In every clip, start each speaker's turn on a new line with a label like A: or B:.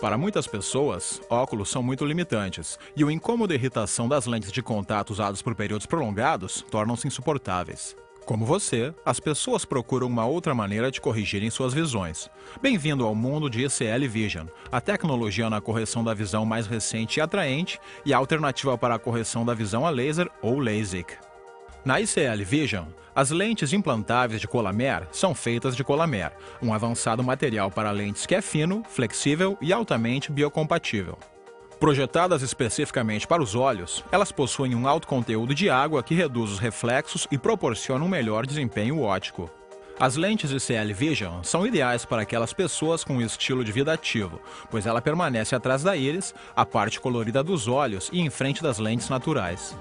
A: Para muitas pessoas, óculos são muito limitantes e o incômodo e irritação das lentes de contato usadas por períodos prolongados tornam-se insuportáveis. Como você, as pessoas procuram uma outra maneira de corrigirem suas visões. Bem-vindo ao mundo de ICL Vision, a tecnologia na correção da visão mais recente e atraente e a alternativa para a correção da visão a laser ou LASIK. Na ICL Vision, as lentes implantáveis de Colamer são feitas de Colamer, um avançado material para lentes que é fino, flexível e altamente biocompatível. Projetadas especificamente para os olhos, elas possuem um alto conteúdo de água que reduz os reflexos e proporciona um melhor desempenho óptico. As lentes ICL Vision são ideais para aquelas pessoas com um estilo de vida ativo, pois ela permanece atrás da íris, a parte colorida dos olhos e em frente das lentes naturais.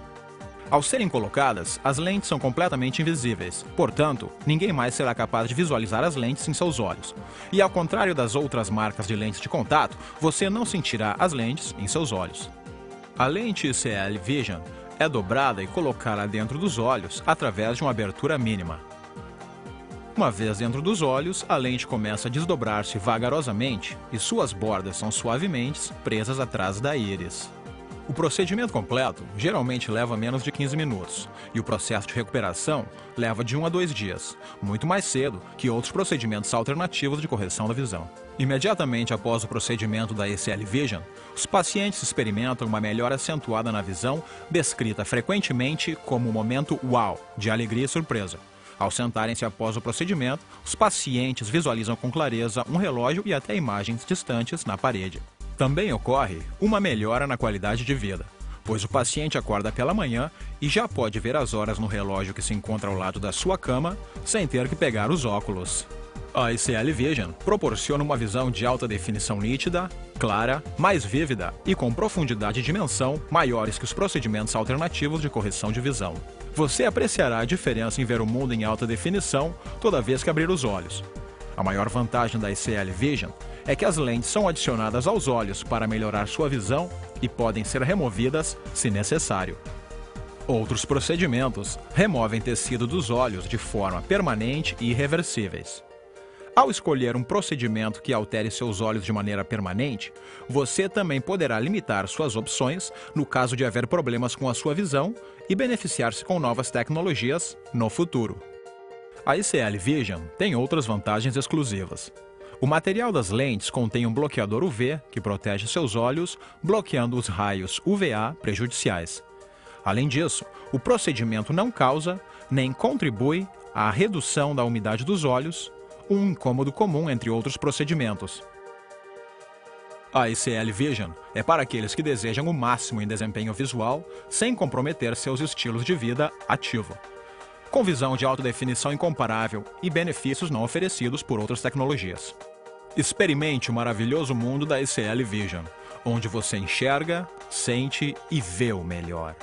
A: Ao serem colocadas, as lentes são completamente invisíveis, portanto, ninguém mais será capaz de visualizar as lentes em seus olhos. E ao contrário das outras marcas de lentes de contato, você não sentirá as lentes em seus olhos. A lente ICL Vision é dobrada e colocada dentro dos olhos através de uma abertura mínima. Uma vez dentro dos olhos, a lente começa a desdobrar-se vagarosamente e suas bordas são suavemente presas atrás da íris. O procedimento completo geralmente leva menos de 15 minutos e o processo de recuperação leva de 1 a 2 dias, muito mais cedo que outros procedimentos alternativos de correção da visão. Imediatamente após o procedimento da ECL Vision, os pacientes experimentam uma melhora acentuada na visão, descrita frequentemente como um momento wow de alegria e surpresa. Ao sentarem-se após o procedimento, os pacientes visualizam com clareza um relógio e até imagens distantes na parede. Também ocorre uma melhora na qualidade de vida, pois o paciente acorda pela manhã e já pode ver as horas no relógio que se encontra ao lado da sua cama sem ter que pegar os óculos. A ICL Vision proporciona uma visão de alta definição nítida, clara, mais vívida e com profundidade e dimensão maiores que os procedimentos alternativos de correção de visão. Você apreciará a diferença em ver o mundo em alta definição toda vez que abrir os olhos. A maior vantagem da ICL Vision é que as lentes são adicionadas aos olhos para melhorar sua visão e podem ser removidas se necessário. Outros procedimentos removem tecido dos olhos de forma permanente e irreversíveis. Ao escolher um procedimento que altere seus olhos de maneira permanente, você também poderá limitar suas opções no caso de haver problemas com a sua visão e beneficiar-se com novas tecnologias no futuro. A ICL Vision tem outras vantagens exclusivas. O material das lentes contém um bloqueador UV que protege seus olhos, bloqueando os raios UVA prejudiciais. Além disso, o procedimento não causa nem contribui à redução da umidade dos olhos, um incômodo comum entre outros procedimentos. A ICL Vision é para aqueles que desejam o máximo em desempenho visual sem comprometer seus estilos de vida ativo, com visão de alta definição incomparável e benefícios não oferecidos por outras tecnologias. Experimente o maravilhoso mundo da ICL Vision, onde você enxerga, sente e vê o melhor.